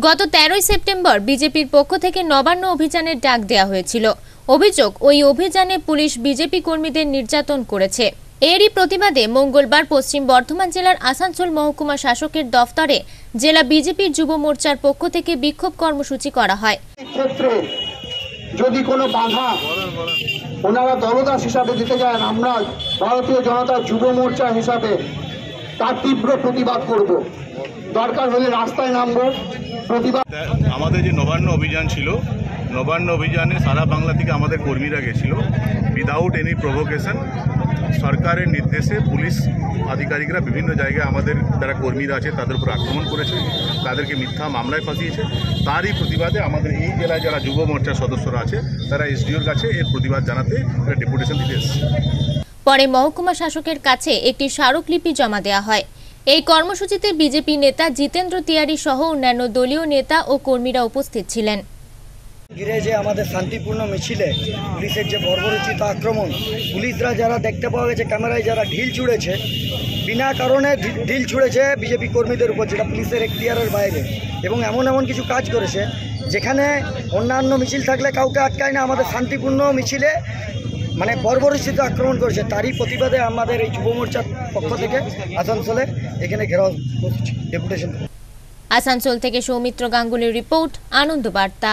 গত তেরোই সেপ্টেম্বর বিজেপির পক্ষ থেকে নবান্ন অভিযানের ডাক দেওয়া হয়েছিল। অভিযোগ, ওই অভিযানে পুলিশ বিজেপি কর্মীদের নির্যাতন করেছে। এরই প্রতিবাদে মঙ্গলবার পশ্চিম বর্ধমান জেলার আসানসোল মহকুমা শাসকের দফতরে জেলা বিজেপির যুব মোর্চার পক্ষ থেকে বিক্ষোভ কর্মসূচি করা হয়। যদি কোনো বাধা ওনারা দলদাস হিসাবে দিতে যান আমরা ভারতীয় জনতা যুব মোর্চা হিসাবে তার তীব্র প্রতিবাদ করব। দরকার হলে রাস্তায় নামবো। প্রতিবাদ আমাদের যে নবান্ন অভিযান ছিল, নবান্ন অভিযানে সারা বাংলা থেকে আমাদের কর্মীরা গেছিল উইদাউট এনি প্রভোকেশন সরকারের নির্দেশে পুলিশ আধিকারিকরা বিভিন্ন জায়গায় আমাদের যারা কর্মীরা আছে, তাদের উপর আক্রমণ করেছে, তাদেরকে মিথ্যা মামলায় ফাঁসিয়েছে। তারই প্রতিবাদে আমাদের এই জেলায় যারা যুব মোর্চার সদস্যরা আছে, তারা এসডিওর কাছে এর প্রতিবাদ জানাতে একটা ডেপুটেশন দিতে এসেছে। পরে মহকুমা শাসকের কাছে একটি স্মারকলিপি জমা দেওয়া হয়। এই কর্মসূচিতে বিজেপি নেতা জিতেন্দ্র তিয়ারি সহ অন্যান্য দলীয় নেতা ও কর্মীরা উপস্থিত ছিলেন। ঘিরে যে আমাদের শান্তিপূর্ণ মিছিলে পুলিশের যে বর্বরোচিত আক্রমণ, পুলিশরা যারা দেখতে পাওয়া গেছে, ক্যামেরায় যারা ঢিল ছুঁড়েছে, বিনা কারণে ঢিল ছুঁড়েছে বিজেপি কর্মীদের উপর, যেটা পুলিশের এখতিয়ারের বাইরে। এবং এমন এমন কিছু কাজ করেছে, যেখানে অন্যান্য মিছিল থাকলে কাউকে আটকায় না, আমাদের শান্তিপূর্ণ মিছিলে মানে বর্বরিচিত আক্রমণ করেছে। তারই প্রতিবাদে আমাদের এই যুব মোর্চার পক্ষ থেকে আসানসোলে এখানে ঘেরাও ডেপুটেশন। আসানসোল থেকে সৌমিত্র গাঙ্গুলির রিপোর্ট, আনন্দ বার্তা।